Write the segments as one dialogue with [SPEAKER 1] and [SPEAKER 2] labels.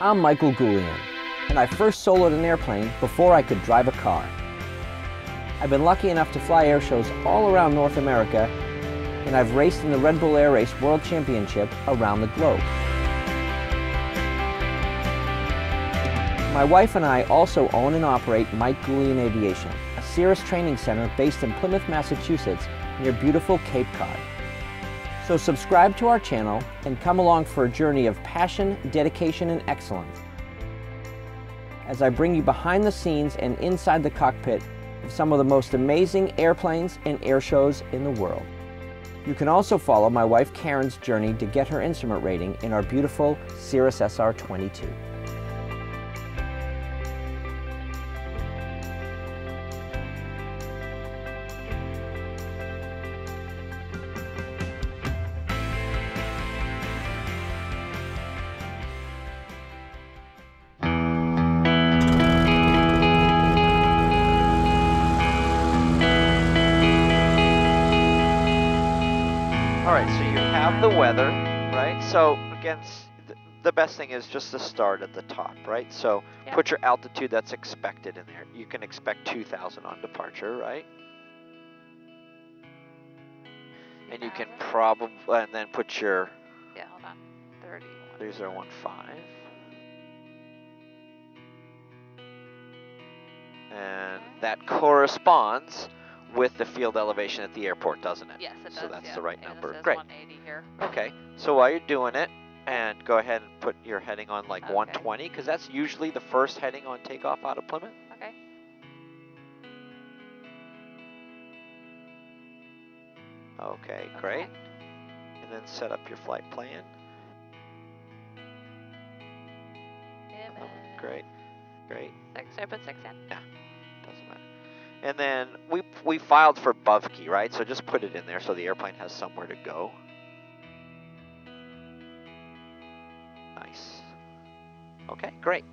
[SPEAKER 1] I'm Michael Goulian, and I first soloed an airplane before I could drive a car. I've been lucky enough to fly air shows all around North America, and I've raced in the Red Bull Air Race World Championship around the globe. My wife and I also own and operate Mike Goulian Aviation, a Cirrus training center based in Plymouth, Massachusetts, near beautiful Cape Cod. So subscribe to our channel and come along for a journey of passion, dedication, and excellence as I bring you behind the scenes and inside the cockpit of some of the most amazing airplanes and air shows in the world. You can also follow my wife Karin's journey to get her instrument rating in our beautiful Cirrus SR22.
[SPEAKER 2] Have the mm. weather, right? So again, the best thing is just to start at the top, right? So
[SPEAKER 3] Yep.
[SPEAKER 2] put your altitude that's expected in there. You can expect 2,000 on departure, right? And you can
[SPEAKER 3] uh-huh.
[SPEAKER 2] probably, and then put your
[SPEAKER 3] Yeah, hold on. 31.
[SPEAKER 2] 3015. And mm-hmm. that corresponds with the field elevation at the airport, doesn't it?
[SPEAKER 3] Yes, it does.
[SPEAKER 2] So that's
[SPEAKER 3] yeah.
[SPEAKER 2] the right
[SPEAKER 3] And
[SPEAKER 2] number. Great.
[SPEAKER 3] 180 here.
[SPEAKER 2] Okay, so while you're doing it, and go ahead and put your heading on like
[SPEAKER 3] Okay.
[SPEAKER 2] 120, because that's usually the first heading on takeoff out of Plymouth.
[SPEAKER 3] Okay.
[SPEAKER 2] Okay, great. And then set up your flight plan. Oh, great, great.
[SPEAKER 3] Six. I put six in?
[SPEAKER 2] Matter. And then we we filed for Buvkey, right? So just put it in there so the airplane has somewhere to go. Nice. Okay, great.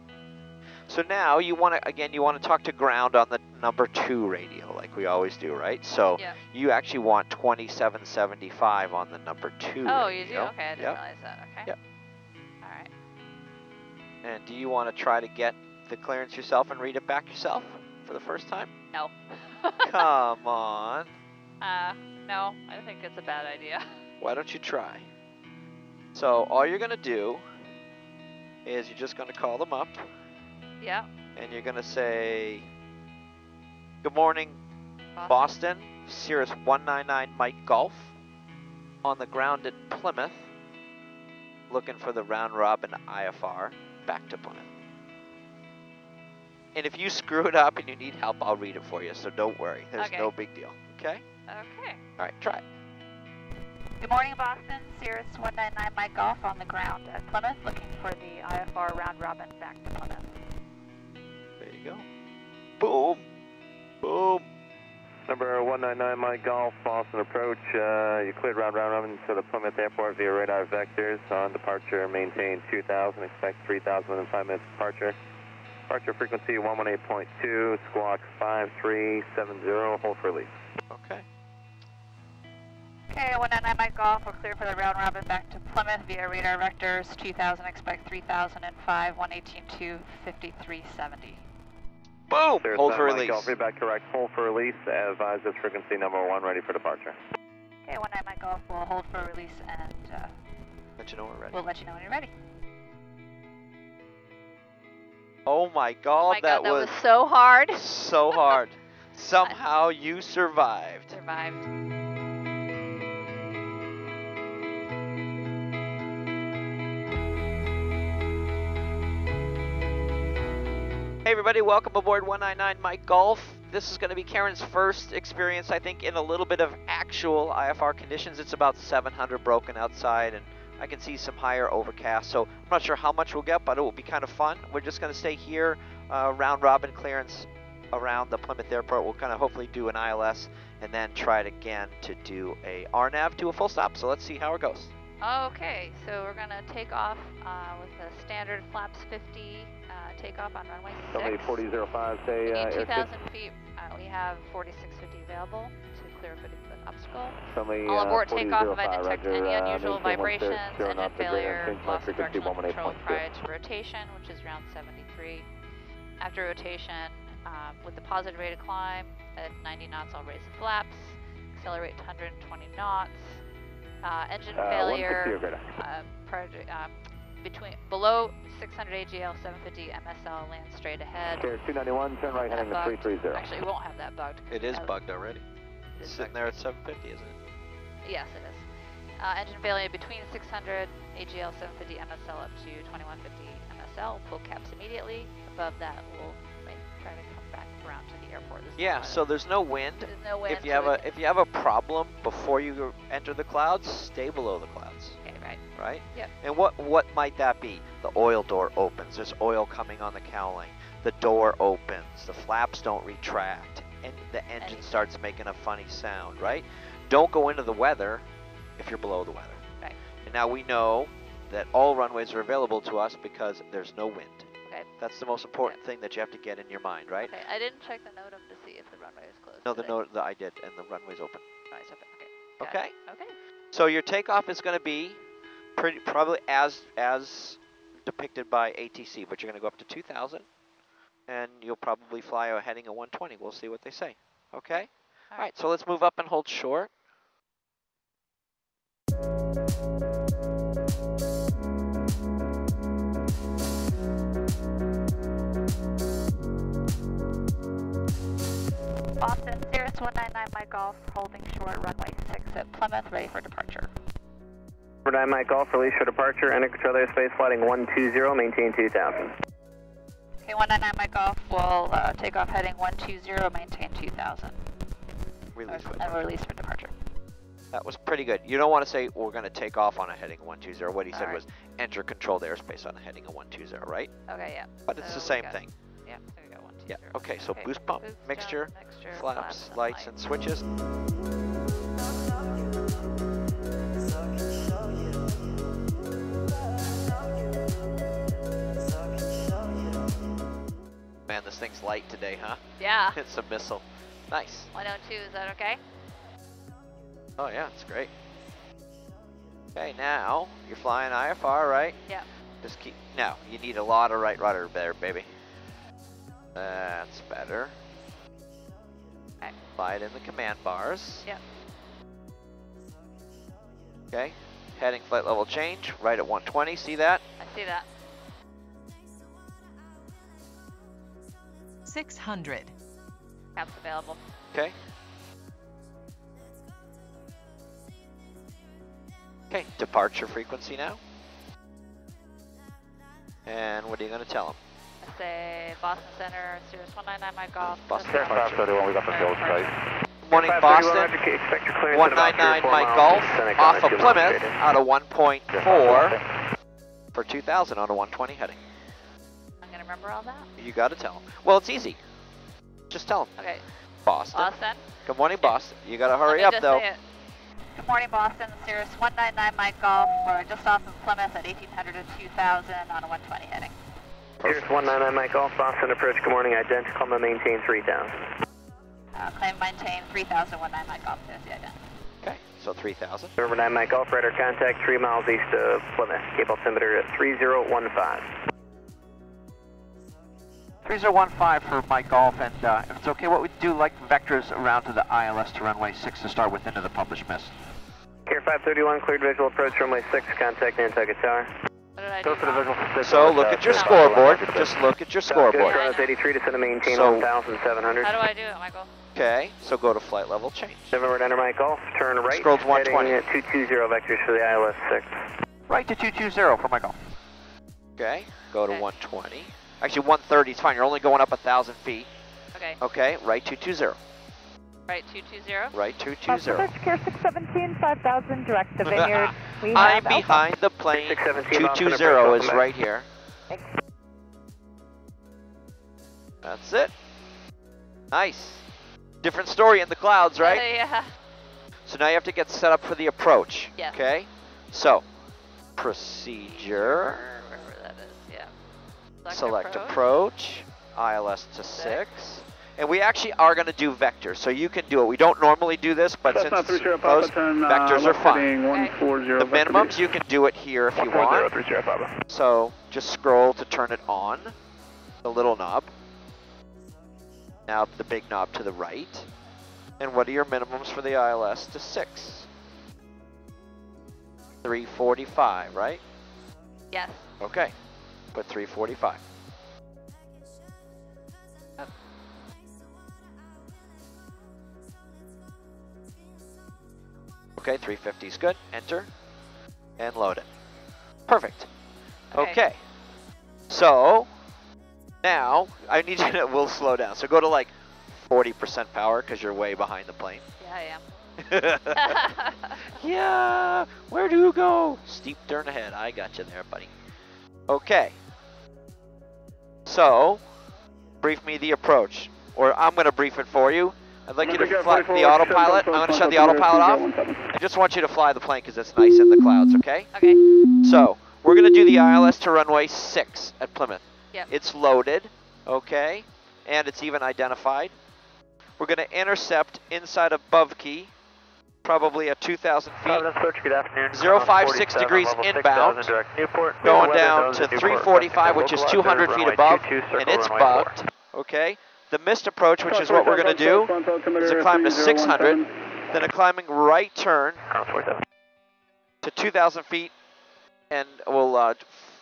[SPEAKER 2] So now you want to again you want to talk to ground on the number two radio like we always do, right? So
[SPEAKER 3] Yeah.
[SPEAKER 2] you actually want 2775 on the number two.
[SPEAKER 3] Oh, you do? Okay, I didn't
[SPEAKER 2] Yep.
[SPEAKER 3] realize that. Okay.
[SPEAKER 2] Yep.
[SPEAKER 3] All right.
[SPEAKER 2] And do you want to try to get the clearance yourself and read it back yourself for the first time?
[SPEAKER 3] No.
[SPEAKER 2] Come on.
[SPEAKER 3] uh, no, I think it's a bad idea.
[SPEAKER 2] Why don't you try? So all you're gonna do is you're just gonna call them up
[SPEAKER 3] yeah.
[SPEAKER 2] and you're gonna say, "Good morning,
[SPEAKER 3] Boston.
[SPEAKER 2] Boston, Cirrus 199 Mike Golf, on the ground at Plymouth, looking for the round robin IFR back to Plymouth." And if you screw it up and you need help, I'll read it for you. So don't worry. There's
[SPEAKER 3] Okay.
[SPEAKER 2] no big deal. Okay.
[SPEAKER 3] Okay.
[SPEAKER 2] All right. Try it.
[SPEAKER 4] Good morning, Boston. Cirrus 199 Mike Golf on the ground at Plymouth, looking for the IFR round robin back to Plymouth.
[SPEAKER 2] There you go. Boom. Boom.
[SPEAKER 5] Number 199 Mike Golf, Boston approach. Uh, you cleared round round robin to the Plymouth Airport via radar vectors. On departure, maintain 2000, expect 3000 within 5 minutes departure. Departure frequency 118.2, squawk 5370, hold for release.
[SPEAKER 2] Okay.
[SPEAKER 4] Okay, 199 Mike Golf, we're clear for the round robin back to Plymouth via radar vectors. 2000, expect 3005, 118.2, 5370.
[SPEAKER 2] Boom.
[SPEAKER 5] Cirrus
[SPEAKER 2] Hold for
[SPEAKER 5] 9 Mike
[SPEAKER 2] release.
[SPEAKER 5] Golf, readback correct, hold for release. Advise this frequency number 1 ready for departure.
[SPEAKER 4] Okay, 199 Mike Golf, we'll hold for release and uh,
[SPEAKER 2] Let you know we're ready.
[SPEAKER 4] we'll let you know when you're ready.
[SPEAKER 2] Oh my
[SPEAKER 3] Oh
[SPEAKER 2] God,
[SPEAKER 3] my
[SPEAKER 2] that,
[SPEAKER 3] God, that
[SPEAKER 2] was,
[SPEAKER 3] was so hard.
[SPEAKER 2] so hard. Somehow you survived.
[SPEAKER 3] Survived.
[SPEAKER 2] Hey everybody, welcome aboard 199 Mike Golf. This is going to be Karin's first experience, I think, in a little bit of actual IFR conditions. It's about 700 broken outside, and I can see some higher overcast. So I'm not sure how much we'll get, but it will be kind of fun. We're just going to stay here, uh, round robin clearance around the Plymouth Airport. We'll kind of hopefully do an ILS and then try it again to do a RNAV to a full stop. So let's see how it goes.
[SPEAKER 3] Okay, so we're gonna take off uh, with the standard flaps 50 uh, takeoff on runway
[SPEAKER 5] Somebody
[SPEAKER 3] 6.
[SPEAKER 5] 4005,
[SPEAKER 3] We
[SPEAKER 5] say uh,
[SPEAKER 3] need 2,000 feet. Uh, we have 4650 available to clear footing foot obstacle.
[SPEAKER 5] Somebody,
[SPEAKER 3] All
[SPEAKER 5] uh,
[SPEAKER 3] takeoff if I detect
[SPEAKER 5] roger,
[SPEAKER 3] any
[SPEAKER 5] uh,
[SPEAKER 3] unusual
[SPEAKER 5] maintain one
[SPEAKER 3] vibrations,
[SPEAKER 5] six, zero
[SPEAKER 3] engine
[SPEAKER 5] knots,
[SPEAKER 3] failure,
[SPEAKER 5] change my
[SPEAKER 3] loss of directional control prior to rotation, which is round 73. After rotation, um, with the positive rate of climb at 90 knots, I'll raise the flaps, accelerate to 120 knots. Uh, engine
[SPEAKER 5] Uh,
[SPEAKER 3] failure,
[SPEAKER 5] greater.
[SPEAKER 3] uh, prior to, um, between below 600 AGL 750 MSL land straight ahead.
[SPEAKER 5] Here, 291, turn right heading to 330.
[SPEAKER 3] Actually, we won't have that bugged. 'cause
[SPEAKER 2] It is bugged already.
[SPEAKER 3] It is
[SPEAKER 2] Sitting there at 750, isn't it?
[SPEAKER 3] Yes, it is. Uh, engine failure between 600 AGL 750 MSL up to 2150 MSL. Pull caps immediately. Above that, we'll try to come back around to the airport. There's
[SPEAKER 2] Yeah. So there's no wind.
[SPEAKER 3] there's no wind.
[SPEAKER 2] If you have a if you have a problem before you enter the clouds, stay below the clouds,
[SPEAKER 3] okay, right.
[SPEAKER 2] right?
[SPEAKER 3] Yep.
[SPEAKER 2] And what what might that be? The oil door opens. There's oil coming on the cowling. The door opens. The flaps don't retract, and the engine starts making a funny sound, right? Don't go into the weather if you're below the weather.
[SPEAKER 3] Right.
[SPEAKER 2] And now we know that all runways are available to us because there's no wind.
[SPEAKER 3] Okay.
[SPEAKER 2] That's the most important thing that you have to get in your mind, right?
[SPEAKER 3] Okay. I didn't check the NOTAM to see if the runway was closed.
[SPEAKER 2] No, the
[SPEAKER 3] did I?
[SPEAKER 2] note that I did, and the runway's open.
[SPEAKER 3] Runway's open. Okay.
[SPEAKER 2] Okay.
[SPEAKER 3] Okay.
[SPEAKER 2] So your takeoff is going to be pretty probably as as depicted by ATC, but you're going to go up to 2,000, and you'll probably fly a heading of 120. We'll see what they say. Okay. All right. So let's move up and hold short.
[SPEAKER 4] Austin, Cirrus 199 Mike Golf, holding short, runway 6 at Plymouth, ready for departure.
[SPEAKER 5] Number 9 Mike Golf, release for departure, enter control airspace, flighting 120, maintain 2000.
[SPEAKER 4] Okay, 199 Mike Golf will uh, take off heading 120, maintain 2000.
[SPEAKER 2] Release
[SPEAKER 4] And
[SPEAKER 2] weight.
[SPEAKER 4] release for departure.
[SPEAKER 2] That was pretty good. You don't want to say we're going to take off on a heading of 120. What he said
[SPEAKER 3] All right.
[SPEAKER 2] was enter controlled airspace on a heading of 120, right?
[SPEAKER 3] Okay. Yeah.
[SPEAKER 2] But it's the same
[SPEAKER 3] got-
[SPEAKER 2] thing.
[SPEAKER 3] Yeah. So we got one, two,
[SPEAKER 2] Yeah.
[SPEAKER 3] zero.
[SPEAKER 2] Okay. So boost pump,
[SPEAKER 3] Boost jump,
[SPEAKER 2] mixture,
[SPEAKER 3] mixture,
[SPEAKER 2] flaps,
[SPEAKER 3] and
[SPEAKER 2] lights,
[SPEAKER 3] light.
[SPEAKER 2] and switches. Thing's light today, huh?
[SPEAKER 3] Yeah.
[SPEAKER 2] It's a missile. Nice.
[SPEAKER 3] 102. Is that okay?
[SPEAKER 2] Oh yeah, it's great. Okay, now you're flying IFR, right?
[SPEAKER 3] Yeah.
[SPEAKER 2] Just keep. No, you need a lot of right rudder there, baby. That's better.
[SPEAKER 3] Okay.
[SPEAKER 2] Fly it in the command bars.
[SPEAKER 3] Yep.
[SPEAKER 2] Okay. Heading flight level change, right at 120. See that?
[SPEAKER 3] I see that.
[SPEAKER 6] 600.
[SPEAKER 3] Caps available.
[SPEAKER 2] Okay. Okay, departure frequency now. And what are you going to tell them?
[SPEAKER 3] I say Boston Center, Cirrus 199 Mike Golf.
[SPEAKER 2] Boston Center.
[SPEAKER 3] off-
[SPEAKER 5] 531, we got the
[SPEAKER 3] Alright,
[SPEAKER 5] field site.
[SPEAKER 2] Morning, Boston.
[SPEAKER 5] Roger, expect your clearance at about
[SPEAKER 2] 199
[SPEAKER 5] three or
[SPEAKER 2] Mike Golf off of Plymouth out of 1.4 for 2,000 on a 120 heading.
[SPEAKER 3] I'm gonna remember all that.
[SPEAKER 2] You got to tell them. Well, it's easy. Just tell them.
[SPEAKER 3] Okay.
[SPEAKER 2] Boston.
[SPEAKER 3] Boston.
[SPEAKER 2] Good morning, Boston. You got to
[SPEAKER 3] Let
[SPEAKER 2] hurry
[SPEAKER 3] me
[SPEAKER 2] up,
[SPEAKER 3] just
[SPEAKER 2] though.
[SPEAKER 3] say it.
[SPEAKER 4] Good morning, Boston. Cirrus 199 Mike Golf. We're just off of Plymouth at 1800 to 2000 on a 120 heading.
[SPEAKER 5] Here's 199 Mike Golf, Boston approach, good morning, identical, I'm gonna maintain 3000.
[SPEAKER 4] Uh, claim maintain 3019 Mike Golf. There's the ident.
[SPEAKER 2] Okay, so 3,000.
[SPEAKER 5] Number 9 Mike Golf, radar contact 3 miles east of Plymouth, Cape altimeter at 3015.
[SPEAKER 1] 3015 for Mike Golf, and uh, if it's okay, what we do like vectors around to the ILS to runway 6 to start with into the published missed.
[SPEAKER 5] Here 531, cleared visual approach, runway 6, contact Nantucket Tower.
[SPEAKER 3] What did I
[SPEAKER 5] Go for the visual
[SPEAKER 2] So look at your scoreboard. Just look at your
[SPEAKER 5] Sounds good,
[SPEAKER 2] scoreboard.
[SPEAKER 5] Kronos 83, descend to maintain
[SPEAKER 2] So-
[SPEAKER 5] 1700.
[SPEAKER 3] How do I do it, Michael?
[SPEAKER 2] Okay, so go to flight level change.
[SPEAKER 5] November enter Mike Golf, turn right,
[SPEAKER 2] Scroll to 120.
[SPEAKER 5] At 220 vectors for the ILS 6.
[SPEAKER 1] Right to 220 for Mike Golf.
[SPEAKER 2] Okay, go to
[SPEAKER 3] Okay.
[SPEAKER 2] 120. Actually, 130 is fine. You're only going up a thousand feet.
[SPEAKER 3] Okay.
[SPEAKER 2] Okay, right 220.
[SPEAKER 3] Right, 220.
[SPEAKER 2] Right 220.
[SPEAKER 7] Care 617, 5000, direct to Vineyard. We have
[SPEAKER 2] I'm
[SPEAKER 7] Alpha.
[SPEAKER 2] behind the plane.
[SPEAKER 5] Six seventeen.
[SPEAKER 2] Two
[SPEAKER 5] two
[SPEAKER 2] zero
[SPEAKER 5] is
[SPEAKER 2] right here.
[SPEAKER 7] Thanks.
[SPEAKER 2] That's it. Nice. Different story in the clouds, right?
[SPEAKER 3] Uh, yeah.
[SPEAKER 2] So now you have to get set up for the approach.
[SPEAKER 3] Yes.
[SPEAKER 2] Okay? So, procedure,
[SPEAKER 3] Wherever that is, yeah.
[SPEAKER 2] select approach, ILS to 6. And we actually are going to do vectors, so you can do it. We don't normally do this, but
[SPEAKER 6] Cessna
[SPEAKER 2] since it's
[SPEAKER 6] 30 Papa,
[SPEAKER 2] close,
[SPEAKER 6] turn uh,
[SPEAKER 2] vectors are
[SPEAKER 6] left
[SPEAKER 2] fine.
[SPEAKER 6] heading 140.
[SPEAKER 2] The minimums,
[SPEAKER 6] base.
[SPEAKER 2] you can do it here if you want.
[SPEAKER 6] 30
[SPEAKER 2] So just scroll to turn it on, the little knob. Now the big knob to the right. And what are your minimums for the ILS to 6? 345, right?
[SPEAKER 3] Yes.
[SPEAKER 2] Okay, put 345. Okay, 350 is good. Enter and load it. Perfect.
[SPEAKER 3] Okay.
[SPEAKER 2] Okay. So now I need you to, we'll slow down. So go to like 40% power because you're way behind the plane.
[SPEAKER 3] Yeah, I am.
[SPEAKER 2] yeah, where do you go? Steep turn ahead. I got you there, buddy. Okay. So, brief me the approach, or I'm going to brief it for you. I'd like you to fly the autopilot. I'm going to shut the autopilot off. I just want you to fly the plane because it's nice in the clouds, okay?
[SPEAKER 3] okay.
[SPEAKER 2] So, we're going to do the ILS to runway 6 at Plymouth.
[SPEAKER 3] Yep.
[SPEAKER 2] It's loaded, okay? And it's even identified. We're going to intercept inside of Bove Key, probably at 2,000 feet.
[SPEAKER 5] Providence good afternoon.
[SPEAKER 2] 056 degrees inbound,
[SPEAKER 5] direct Newport.
[SPEAKER 2] going down to
[SPEAKER 5] Newport,
[SPEAKER 2] 345, which is 200 feet above,
[SPEAKER 5] 22, circle
[SPEAKER 2] and it's
[SPEAKER 5] four.
[SPEAKER 2] bugged, okay? The missed approach, which is what we're going to do, is a climb to 600, then a climbing right turn to 2,000 feet, and we'll uh,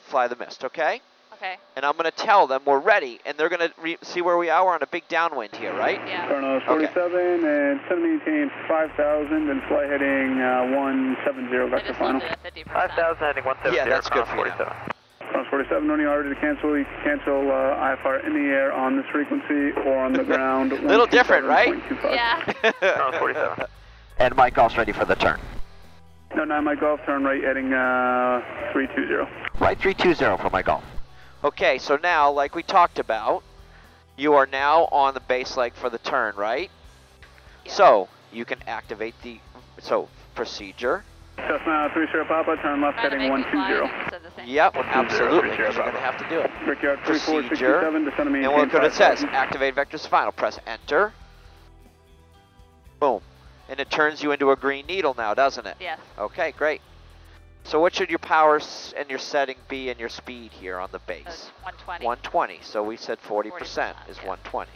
[SPEAKER 2] fly the missed, okay?
[SPEAKER 3] Okay.
[SPEAKER 2] And I'm going to tell them we're ready, and they're going to see where we are. We're on a big downwind here, right?
[SPEAKER 3] Yeah.
[SPEAKER 6] Colonel 47 and send maintain 5,000 and fly heading uh, 170
[SPEAKER 3] I the
[SPEAKER 6] final.
[SPEAKER 3] left it at 50%.
[SPEAKER 5] 5,000 heading 170.
[SPEAKER 2] Yeah, that's good
[SPEAKER 5] Ground
[SPEAKER 2] for you
[SPEAKER 5] 47.
[SPEAKER 6] Colonel 47, no need order to cancel. You can cancel uh, IFR in the air on this frequency or on the ground.
[SPEAKER 2] Little different, right?
[SPEAKER 3] Yeah.
[SPEAKER 5] Ground 47.
[SPEAKER 2] and Mike Golf's ready for the turn.
[SPEAKER 6] No, 9 Mike Golf, turn right heading uh, 320.
[SPEAKER 2] Right 320 for Mike Golf. Okay, so now, like we talked about, you are now on the base leg for the turn, right?
[SPEAKER 3] Yeah.
[SPEAKER 2] So, you can activate the, so, procedure.
[SPEAKER 6] Cessna 30 Papa, turn left heading
[SPEAKER 3] make
[SPEAKER 6] 120.
[SPEAKER 3] and you said the same.
[SPEAKER 2] Yep,
[SPEAKER 5] One two zero,
[SPEAKER 2] absolutely, because you're going to have to do it.
[SPEAKER 6] Brickyard
[SPEAKER 2] Procedure.
[SPEAKER 6] and maintain
[SPEAKER 2] And look what it says, activate vector final, press enter. Boom. And it turns you into a green needle now, doesn't it?
[SPEAKER 3] Yes.
[SPEAKER 2] Okay, great. So what should your power and your setting be and your speed here on the base?
[SPEAKER 3] it's 120.
[SPEAKER 2] 120. So we said 40%,
[SPEAKER 3] 40%,
[SPEAKER 2] is
[SPEAKER 3] yeah.
[SPEAKER 2] 120.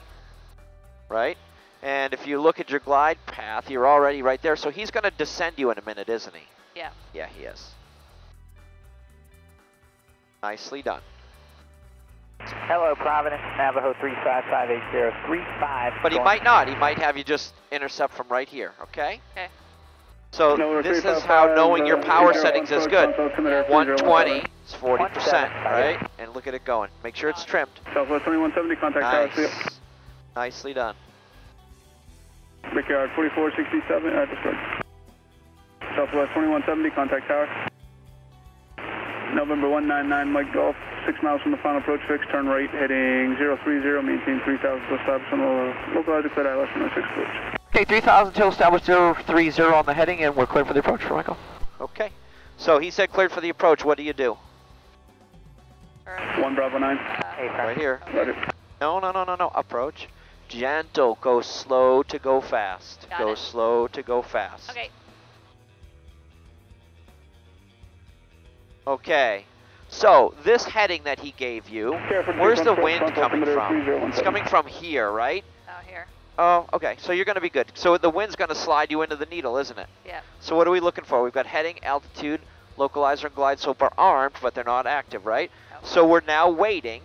[SPEAKER 2] Right? And if you look at your glide path, you're already right there. So he's going to descend you in a minute, isn't he?
[SPEAKER 3] Yeah.
[SPEAKER 2] Yeah, he is. Nicely done.
[SPEAKER 8] Hello, Providence, Navajo 3558035.
[SPEAKER 2] But he might not. He might have you just intercept from right here, okay?
[SPEAKER 3] Okay.
[SPEAKER 2] So this is how knowing your
[SPEAKER 6] uh,
[SPEAKER 2] power settings is good. 120
[SPEAKER 6] 3017.
[SPEAKER 2] is 40%, right? And look at it going. Make sure it's trimmed.
[SPEAKER 6] Southwest 2170, contact tower.
[SPEAKER 2] Nice. Nicely done.
[SPEAKER 6] Brickyard 4467, uh, just good. Southwest 2170, contact tower. November 199, Mike Golf, 6 miles from the final approach fix, turn right, heading 030, maintain 3000 to establish on the localizer, clear ILS 106 approach.
[SPEAKER 1] Okay, 3000 till established 030 on the heading, and we're clear for the approach for Michael.
[SPEAKER 2] Okay. So he said cleared for the approach. What do you do?
[SPEAKER 6] 1 Bravo 9,
[SPEAKER 3] uh,
[SPEAKER 2] Right here.
[SPEAKER 6] roger.
[SPEAKER 2] No, no, no, no, no. Approach. Gentle. Go slow to go fast.
[SPEAKER 3] Got
[SPEAKER 2] go
[SPEAKER 3] it.
[SPEAKER 2] slow to go fast.
[SPEAKER 3] okay.
[SPEAKER 2] Okay. So this heading that he gave you, where's the wind coming from? It's coming from here, right?
[SPEAKER 3] Out here.
[SPEAKER 2] Oh, okay. So you're going to be good. So the wind's going to slide you into the needle, isn't it?
[SPEAKER 3] Yeah.
[SPEAKER 2] So what are we looking for? We've got heading, altitude, localizer, and glide slope are armed, but they're not active, right?
[SPEAKER 3] No.
[SPEAKER 2] So we're now waiting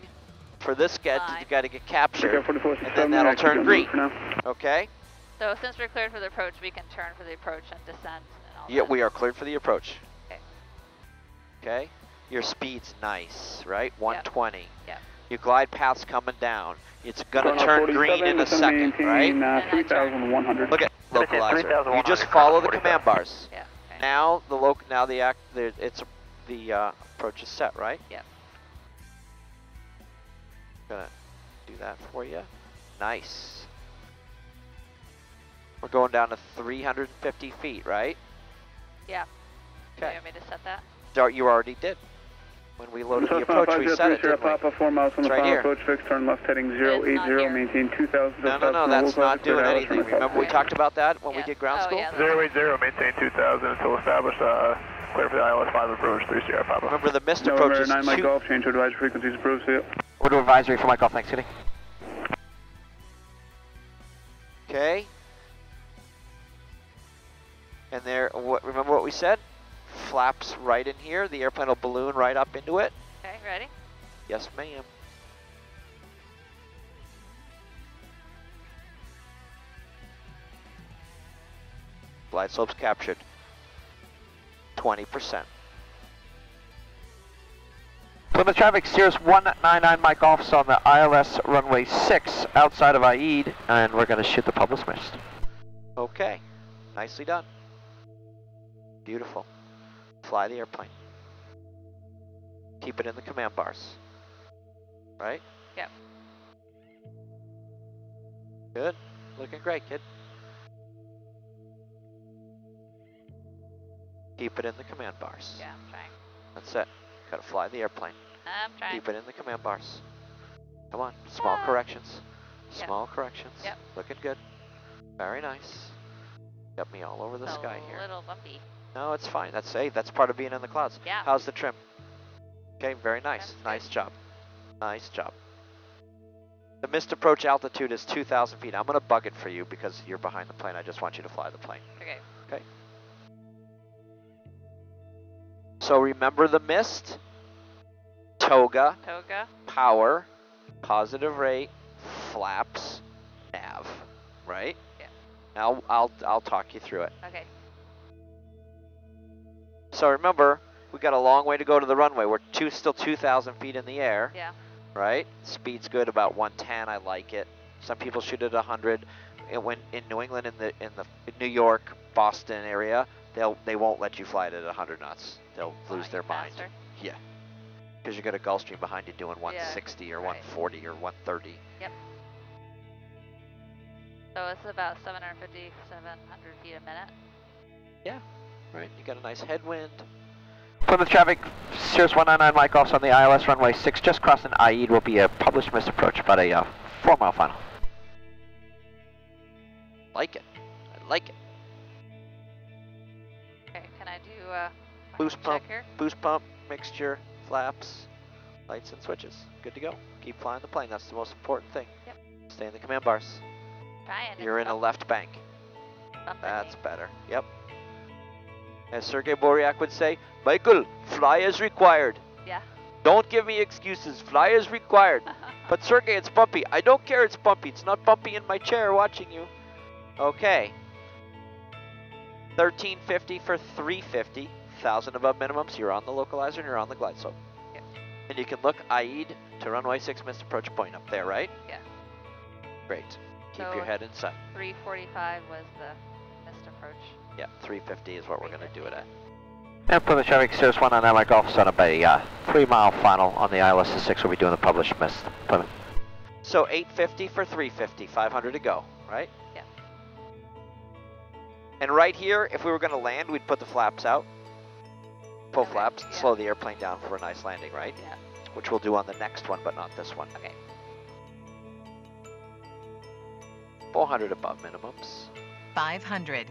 [SPEAKER 2] for this get
[SPEAKER 3] Fine.
[SPEAKER 2] to, got to get captured, and then that'll turn green. okay?
[SPEAKER 3] So since we're cleared for the approach, we can turn for the approach and descend and all
[SPEAKER 2] Yeah,
[SPEAKER 3] that.
[SPEAKER 2] we are cleared for the approach.
[SPEAKER 3] Okay.
[SPEAKER 2] Okay? Your speed's nice, right? 120.
[SPEAKER 3] Yep.
[SPEAKER 2] Your glide path's coming down. It's gonna
[SPEAKER 6] Colonel
[SPEAKER 2] turn green in a second, right?
[SPEAKER 6] uh,
[SPEAKER 3] And I turn.
[SPEAKER 6] 3100.
[SPEAKER 2] Look at localizer. You just follow the command bars.
[SPEAKER 3] Yeah. Okay.
[SPEAKER 2] Now the loc now the act the, it's the uh, approach is set, right?
[SPEAKER 3] Yeah.
[SPEAKER 2] Gonna do that for you. Nice. We're going down to 350 feet, right?
[SPEAKER 3] Yeah. Do you want me to set that?
[SPEAKER 2] Start. You already did. When we loaded the
[SPEAKER 6] Cessna
[SPEAKER 2] approach, we
[SPEAKER 6] 503
[SPEAKER 2] said it,
[SPEAKER 6] Sierra
[SPEAKER 2] didn't we?
[SPEAKER 6] Papa, 4 miles from
[SPEAKER 2] It's
[SPEAKER 6] the
[SPEAKER 2] right
[SPEAKER 6] final
[SPEAKER 2] here.
[SPEAKER 6] approach fix, turn left heading
[SPEAKER 3] But it's
[SPEAKER 6] 080,
[SPEAKER 3] not here.
[SPEAKER 6] maintain 2000.
[SPEAKER 2] No, no, no, that's not doing anything. Remember we talked about that when we
[SPEAKER 3] Yeah.
[SPEAKER 2] did ground
[SPEAKER 3] Oh,
[SPEAKER 2] school?
[SPEAKER 3] yeah, that's-
[SPEAKER 5] Zero eight zero, maintain two thousand until established, uh, clear for the ILS five approach, three Sierra Papa.
[SPEAKER 2] Remember the missed approach
[SPEAKER 6] November
[SPEAKER 2] is
[SPEAKER 6] 9 Mike
[SPEAKER 2] two,
[SPEAKER 6] Golf, change to advisory frequencies approved, see ya.
[SPEAKER 1] Order advisory for Mike Golf, thanks, Kitty.
[SPEAKER 2] okay? And there, what, remember what we said? Flaps right in here, the airplane will balloon right up into it.
[SPEAKER 3] Okay, ready?
[SPEAKER 2] Yes, ma'am. Glide slopes captured. 20%.
[SPEAKER 1] Plymouth traffic, Cirrus 199 Mike Golf's on the ILS runway 6 outside of Aid, and we're going to shoot the public mist.
[SPEAKER 2] Okay, nicely done. Beautiful. Fly the airplane. Keep it in the command bars. Right?
[SPEAKER 3] Yep.
[SPEAKER 2] Good. Looking great, kid. Keep it in the command bars.
[SPEAKER 3] Yeah, I'm trying.
[SPEAKER 2] That's it. Gotta fly the airplane.
[SPEAKER 3] I'm trying.
[SPEAKER 2] Keep it in the command bars. Come on, small
[SPEAKER 3] Ah.
[SPEAKER 2] corrections.
[SPEAKER 3] Yep.
[SPEAKER 2] Small corrections.
[SPEAKER 3] Yep.
[SPEAKER 2] Looking good. Very nice. Got me all over the
[SPEAKER 3] It's
[SPEAKER 2] sky
[SPEAKER 3] a
[SPEAKER 2] here.
[SPEAKER 3] little bumpy.
[SPEAKER 2] No, it's fine. That's hey, that's part of being in the clouds.
[SPEAKER 3] Yeah.
[SPEAKER 2] How's the trim? Okay, very nice.
[SPEAKER 3] That's good.
[SPEAKER 2] Nice job. Nice job. The missed approach altitude is 2,000 feet. I'm going to bug it for you because you're behind the plane. I just want you to fly the plane.
[SPEAKER 3] Okay. Okay.
[SPEAKER 2] So remember the missed? Toga,
[SPEAKER 3] Toga.
[SPEAKER 2] power, positive rate, flaps, nav, right?
[SPEAKER 3] Yeah.
[SPEAKER 2] Now I'll I'll talk you through it.
[SPEAKER 3] Okay.
[SPEAKER 2] So remember, we got a long way to go to the runway. We're two still 2,000 feet in the air.
[SPEAKER 3] Yeah.
[SPEAKER 2] right? Speed's good, about 110. I like it. Some people shoot at 100. It went in New England, in the in the in New York, Boston area. They'll they won't let you fly it at 100 knots. They'll lose their mind.
[SPEAKER 3] faster.
[SPEAKER 2] Yeah, because you got a Gulfstream behind you doing 160 or
[SPEAKER 3] right.
[SPEAKER 2] 140 or 130. Yep.
[SPEAKER 3] So it's about 750, 700 feet a minute.
[SPEAKER 2] Right? You got a nice headwind.
[SPEAKER 1] Plymouth traffic, Cirrus 199 Mike Golf's on the ILS runway 6, just crossing Aid will be a published missed approach, about a uh, four mile final.
[SPEAKER 2] Like it. I like it.
[SPEAKER 3] Okay, can I do uh, a
[SPEAKER 2] Boost
[SPEAKER 3] check
[SPEAKER 2] pump.
[SPEAKER 3] here?
[SPEAKER 2] Boost pump, mixture, flaps, lights and switches. Good to go. Keep flying the plane. That's the most important thing.
[SPEAKER 3] Yep.
[SPEAKER 2] Stay in the command bars.
[SPEAKER 3] Trying.
[SPEAKER 2] You're in a left bank.
[SPEAKER 3] bumping
[SPEAKER 2] That's
[SPEAKER 3] me.
[SPEAKER 2] better. Yep. As Sergei Boriak would say, Michael, fly as required.
[SPEAKER 3] Yeah.
[SPEAKER 2] Don't give me excuses. Fly as required. But Sergey, it's bumpy. I don't care it's bumpy. It's not bumpy in my chair watching you. Okay. 1350 for 350. 1,000 above minimums. You're on the localizer and you're on the glide slope.
[SPEAKER 3] Yep.
[SPEAKER 2] And you can look Aid to runway 6 missed approach point up there, right?
[SPEAKER 3] Yeah.
[SPEAKER 2] Great. Keep
[SPEAKER 3] So
[SPEAKER 2] your head inside.
[SPEAKER 3] 345 was the missed approach.
[SPEAKER 2] Yeah, 350 is what we're going to do it at.
[SPEAKER 1] And Plymouth traffic, Cirrus 199 Mike Golf's on about a uh, three mile final on the ILS 6, we'll be doing the published missed.
[SPEAKER 2] So 850 for 350, 500 to go, right?
[SPEAKER 3] Yeah.
[SPEAKER 2] And right here, if we were going to land, we'd put the flaps out. Pull
[SPEAKER 3] Okay,
[SPEAKER 2] flaps,
[SPEAKER 3] yeah.
[SPEAKER 2] slow the airplane down for a nice landing, right?
[SPEAKER 3] Yeah.
[SPEAKER 2] Which we'll do on the next one, but not this one.
[SPEAKER 3] Okay.
[SPEAKER 2] 400 above minimums.
[SPEAKER 9] 500.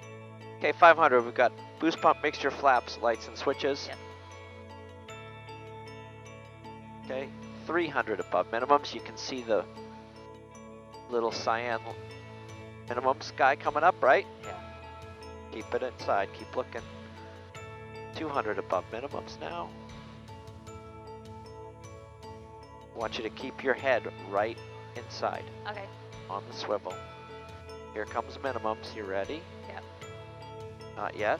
[SPEAKER 2] Okay, 500, we've got boost pump, mixture, flaps, lights, and switches.
[SPEAKER 3] Yep.
[SPEAKER 2] Okay, 300 above minimums. You can see the little cyan minimum sky coming up, right?
[SPEAKER 3] Yeah.
[SPEAKER 2] Keep it inside, keep looking. 200 above minimums now. I Want you to keep your head right inside
[SPEAKER 3] Okay.
[SPEAKER 2] on the swivel. Here comes minimums. You ready?
[SPEAKER 3] Yep.
[SPEAKER 2] Not yet.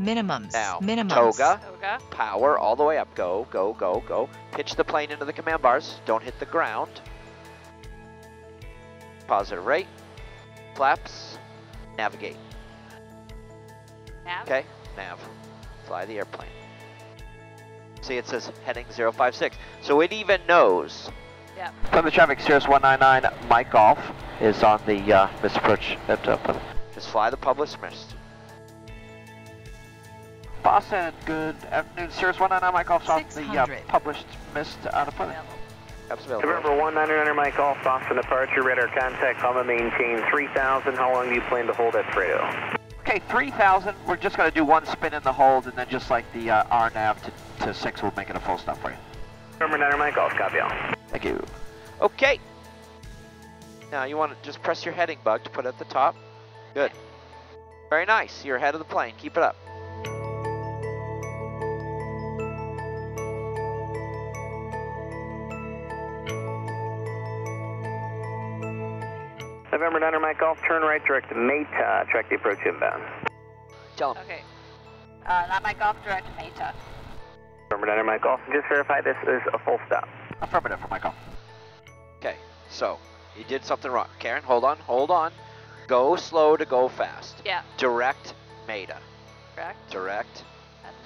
[SPEAKER 9] Minimums.
[SPEAKER 2] Now,
[SPEAKER 9] Minimums.
[SPEAKER 2] toga,
[SPEAKER 3] Toga.
[SPEAKER 2] power all the way up. Go, go, go, go. Pitch the plane into the command bars. Don't hit the ground. Positive rate. Flaps. Navigate.
[SPEAKER 3] Nav.
[SPEAKER 2] Okay, nav. Fly the airplane. See, it says heading 056. So it even knows.
[SPEAKER 3] Yep.
[SPEAKER 1] Plymouth traffic, Cirrus 199 Mike Golf is on the uh, missed approach at uh,
[SPEAKER 2] Just fly the published missed. Boston, good afternoon. Cirrus 199 Mike Golf off the uh,
[SPEAKER 9] 600.
[SPEAKER 2] published missed out of Plymouth. Caps available.
[SPEAKER 8] November 199 Mike Golf, Boston departure, radar contact, comma maintain 3000. How long do you plan to hold at Fredo?
[SPEAKER 2] Okay, 3,000. We're just going to do one spin in the hold, and then just like the uh, RNAV to, to 6, we'll make it a full stop for you.
[SPEAKER 8] November 99 Mike Golf, copy all.
[SPEAKER 2] Thank you. Okay. Now you want to just press your heading bug to put it at the top. Good. Very nice. You're ahead of the plane. Keep it up.
[SPEAKER 8] November 99 Mike Golf, turn right, direct to mate, uh, track the approach inbound.
[SPEAKER 2] Tell them.
[SPEAKER 4] Okay. Uh, not my golf direct Meta.
[SPEAKER 8] November 99 Mike Golf, just verify this is a full stop.
[SPEAKER 2] Affirmative for Michael. Okay, so you did something wrong. Karin, hold on, hold on. Go slow to go fast.
[SPEAKER 3] Yeah,
[SPEAKER 2] Direct META.
[SPEAKER 3] correct.
[SPEAKER 2] Direct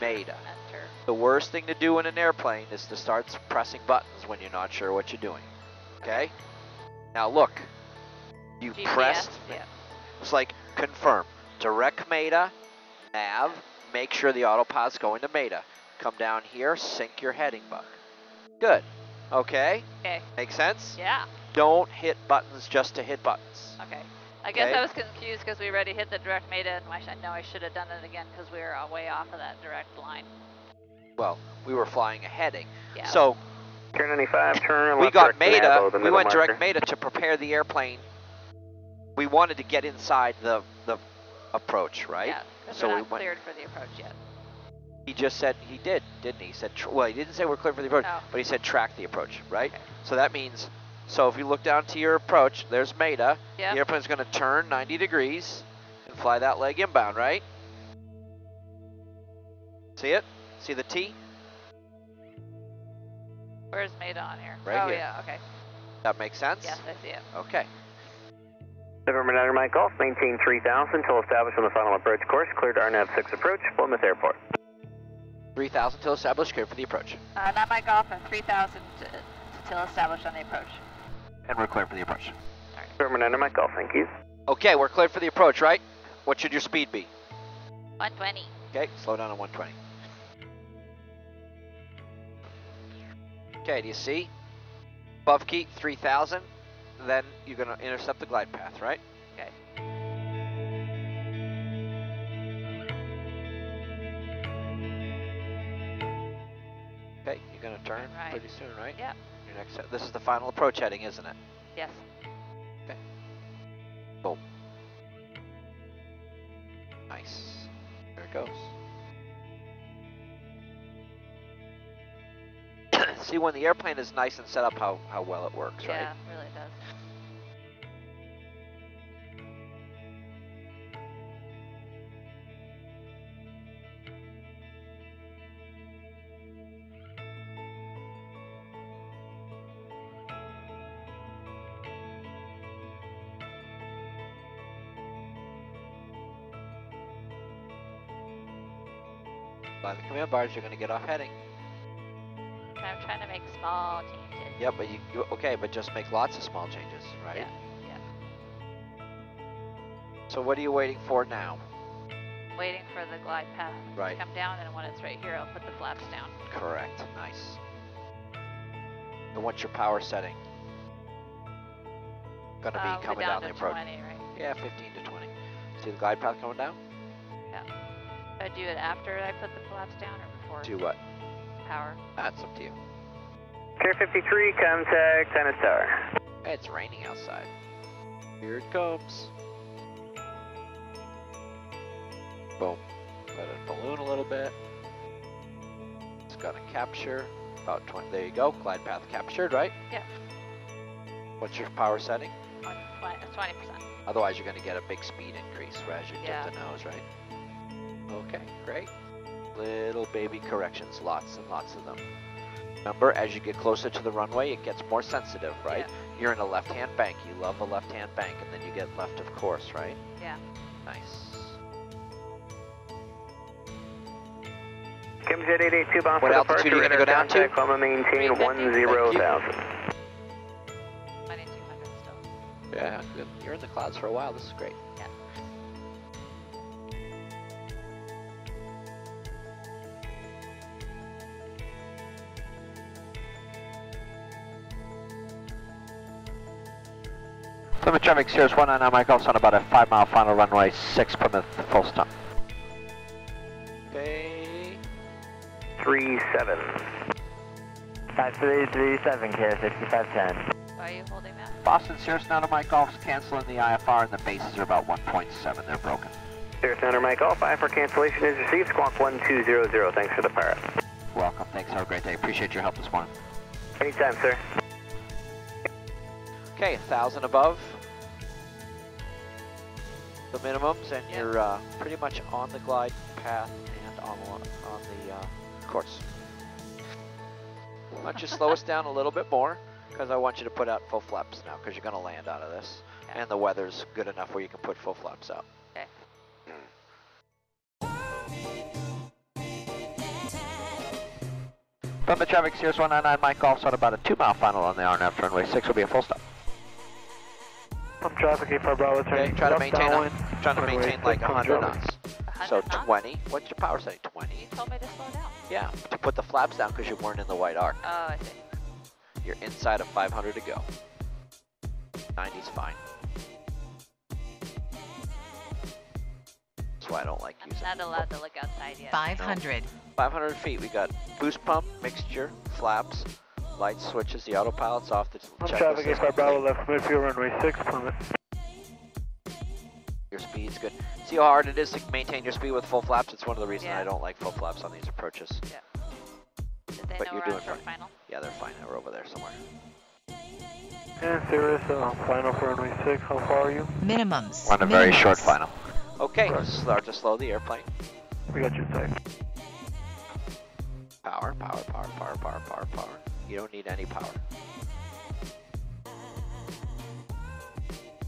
[SPEAKER 2] META.
[SPEAKER 3] Enter.
[SPEAKER 2] The worst thing to do in an airplane is to start pressing buttons when you're not sure what you're doing. Okay? Now look. You
[SPEAKER 3] GPS,
[SPEAKER 2] pressed.
[SPEAKER 3] yeah.
[SPEAKER 2] It's like confirm. Direct META, nav, make sure the autopilot's going to META. Come down here, sync your heading bug. Good. Okay?
[SPEAKER 3] Okay.
[SPEAKER 2] Make sense?
[SPEAKER 3] Yeah.
[SPEAKER 2] Don't hit buttons just to hit buttons.
[SPEAKER 3] Okay. I guess
[SPEAKER 2] Okay.
[SPEAKER 3] I was confused because we already hit the direct meta, and I, know I should have done it again because we were way off of that direct line.
[SPEAKER 2] Well, we were flying a heading.
[SPEAKER 3] Yeah.
[SPEAKER 2] So
[SPEAKER 8] Turn 95, turn
[SPEAKER 2] we got
[SPEAKER 8] direct
[SPEAKER 2] META, we
[SPEAKER 8] middle
[SPEAKER 2] went direct
[SPEAKER 8] marker.
[SPEAKER 2] META to prepare the airplane. We wanted to get inside the, the approach, right?
[SPEAKER 3] Yeah. 'cause
[SPEAKER 2] So
[SPEAKER 3] we're
[SPEAKER 2] we
[SPEAKER 3] not
[SPEAKER 2] went-
[SPEAKER 3] cleared for the approach yet.
[SPEAKER 2] He just said he did, didn't he? He said, tr- well, he didn't say we're clear for the approach,
[SPEAKER 3] Oh.
[SPEAKER 2] but he said track the approach, right?
[SPEAKER 3] Okay.
[SPEAKER 2] So that means, so if you look down to your approach, there's META.
[SPEAKER 3] Yep.
[SPEAKER 2] The airplane's going to turn 90 degrees and fly that leg inbound, right? See it? See the T?
[SPEAKER 3] Where's meta on here?
[SPEAKER 2] Right
[SPEAKER 3] oh
[SPEAKER 2] here.
[SPEAKER 3] yeah. Okay.
[SPEAKER 2] That makes sense?
[SPEAKER 3] Yes, I see it.
[SPEAKER 2] Okay.
[SPEAKER 8] November 99 Mike Golf, maintain 3000 until established on the final approach course. Cleared RNAV 6 approach, Plymouth Airport.
[SPEAKER 2] 3,000 till established, clear for the approach.
[SPEAKER 4] Uh, not my golf and 3,000 to, till established on the approach.
[SPEAKER 2] And we're clear for the approach.
[SPEAKER 8] November 99 Mike Golf, thank you.
[SPEAKER 2] Okay, we're clear for the approach, right? What should your speed be?
[SPEAKER 3] 120.
[SPEAKER 2] Okay, slow down to 120. Okay, do you see? Above key, 3000. Then you're going to intercept the glide path, right? Turn
[SPEAKER 3] Right.
[SPEAKER 2] pretty soon, right?
[SPEAKER 3] Yep.
[SPEAKER 2] Your next, this is the final approach heading, isn't it?
[SPEAKER 3] Yes. Okay.
[SPEAKER 2] Boom. Nice. There it goes. See, when the airplane is nice and set up, how, how well it works, right?
[SPEAKER 3] Yeah, really does.
[SPEAKER 2] By the command bars, you're going to get off heading.
[SPEAKER 3] I'm trying to make small changes.
[SPEAKER 2] Yeah, but you, you okay, but just make lots of small changes, right?
[SPEAKER 3] Yeah. Yeah.
[SPEAKER 2] So what are you waiting for now?
[SPEAKER 3] Waiting for the glide path
[SPEAKER 2] Right.
[SPEAKER 3] to come down, and when it's right here, I'll put the flaps down.
[SPEAKER 2] Correct. Nice. And what's your power setting? Gonna
[SPEAKER 3] Uh,
[SPEAKER 2] be coming
[SPEAKER 3] down
[SPEAKER 2] down, the approach.
[SPEAKER 3] 20, right?
[SPEAKER 2] Yeah, 15 to 20. See the glide path coming down?
[SPEAKER 3] I do it after I put the flaps down or before
[SPEAKER 2] Do what?
[SPEAKER 3] power?
[SPEAKER 2] That's up to you.
[SPEAKER 8] Pier 53, contact Tennis Tower.
[SPEAKER 2] It's raining outside. Here it comes. Boom. Let it balloon a little bit. It's gonna capture about 20. There you go. Glide path captured, right?
[SPEAKER 3] Yeah.
[SPEAKER 2] What's your power setting?
[SPEAKER 3] 20, 20%.
[SPEAKER 2] Otherwise, you're going to get a big speed increase as you
[SPEAKER 3] Yeah.
[SPEAKER 2] dip the nose, right? Okay, great. Little baby corrections, lots and lots of them. Remember, as you get closer to the runway, it gets more sensitive, right? Yeah. You're in a left-hand bank. You love a left-hand bank, and then you get left of course, right?
[SPEAKER 3] Yeah.
[SPEAKER 2] Nice.
[SPEAKER 8] Camjet 882 Boston
[SPEAKER 2] What altitude are you gonna go down to?
[SPEAKER 8] Contact, Lima maintain
[SPEAKER 3] 350.
[SPEAKER 8] 10,000.
[SPEAKER 3] 2200 still.
[SPEAKER 2] Yeah, good. You're in the clouds for a while. This is great. Plymouth traffic, Cirrus 199 Mike Golf on about a 5 mile final runway 6 Plymouth, full stop. Okay.
[SPEAKER 8] 37.
[SPEAKER 10] 5337, Care 6510.
[SPEAKER 3] Why are you holding that?
[SPEAKER 2] Boston, Cirrus 9 Mike Golf's canceling the IFR and the bases are about 1.7. They're broken.
[SPEAKER 8] Cirrus 9 Mike Golf, I for cancellation is received. Squawk 1200. Thanks for the pirate.
[SPEAKER 2] Welcome. Thanks. Have a great day. Appreciate your help this morning.
[SPEAKER 8] Anytime, sir.
[SPEAKER 2] Okay, 1,000 above the minimums, and
[SPEAKER 3] Yeah.
[SPEAKER 2] you're uh, pretty much on the glide path and on, the- on the uh, course. Why don't you slow us down a little bit more, because I want you to put out full flaps now, because you're going to land out of this.
[SPEAKER 3] Okay.
[SPEAKER 2] And the weather's good enough where you can put full flaps out.
[SPEAKER 3] Okay.
[SPEAKER 2] From the traffic, Cirrus 199 Mike Golf's on about a two mile final on the RNAV runway 6 will be a full stop.
[SPEAKER 10] From traffic, A5 Bravo,
[SPEAKER 2] Okay,
[SPEAKER 10] turning
[SPEAKER 2] try to
[SPEAKER 10] left
[SPEAKER 2] maintain, a, trying to maintain like 100 knots.
[SPEAKER 3] 100
[SPEAKER 2] So
[SPEAKER 3] knots?
[SPEAKER 2] 20, what's your power setting? 20?
[SPEAKER 3] You told me to slow down.
[SPEAKER 2] Yeah, to put the flaps down because you weren't in the white arc.
[SPEAKER 3] Oh, I see.
[SPEAKER 2] You're inside of 500 to go. 90's fine. That's why I don't like
[SPEAKER 3] I'm
[SPEAKER 2] using
[SPEAKER 3] not allowed to look outside yet.
[SPEAKER 9] 500,
[SPEAKER 2] 500 feet. We got boost pump, mixture, flaps, light switches, the autopilot's off. The
[SPEAKER 10] From
[SPEAKER 2] checklist
[SPEAKER 10] traffic,
[SPEAKER 2] is
[SPEAKER 10] Bravo, left midfield, runway 6, Plymouth.
[SPEAKER 2] Your speed's good. See how hard it is to maintain your speed with full flaps? It's one of the reasons
[SPEAKER 3] Yeah.
[SPEAKER 2] I don't like full flaps on these approaches.
[SPEAKER 3] Did they
[SPEAKER 2] but
[SPEAKER 3] know
[SPEAKER 2] you're
[SPEAKER 3] we're
[SPEAKER 2] doing
[SPEAKER 3] on
[SPEAKER 2] fine.
[SPEAKER 3] final?
[SPEAKER 2] Yeah, they're fine. They're over there somewhere.
[SPEAKER 10] And Cirrus, uh, final for runway 6, how far are you?
[SPEAKER 9] minimums.
[SPEAKER 2] On a very short final. Okay,
[SPEAKER 10] Right.
[SPEAKER 2] start to slow the airplane.
[SPEAKER 10] We got your sight.
[SPEAKER 2] Power, power, power, power, power, power, power. You don't need any power.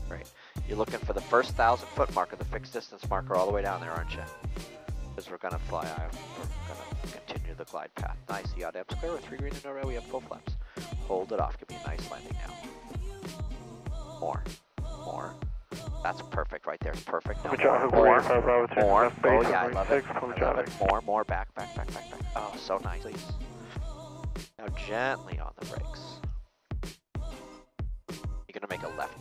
[SPEAKER 2] Great. You're looking for the first thousand foot marker, the fixed distance marker all the way down there, aren't you? Because we're gonna fly, uh, we're gonna continue the glide path. Nice, yacht F's clear with three green in a row, we have full flaps. Hold it off, give me a nice landing now. More, more. That's perfect right there, perfect. Now more, more.
[SPEAKER 10] A5 Bravo, turning
[SPEAKER 2] More. Oh yeah, I love it. I love it. More, more. Back, back, back, back, back. Oh, so nice. Please. Gently on the brakes. You're gonna make a left